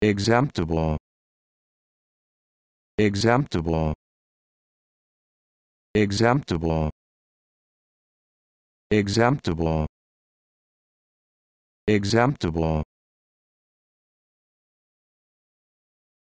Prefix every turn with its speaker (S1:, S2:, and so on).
S1: exemptable. Exemptable. Exemptable. Exemptable. Exemptable.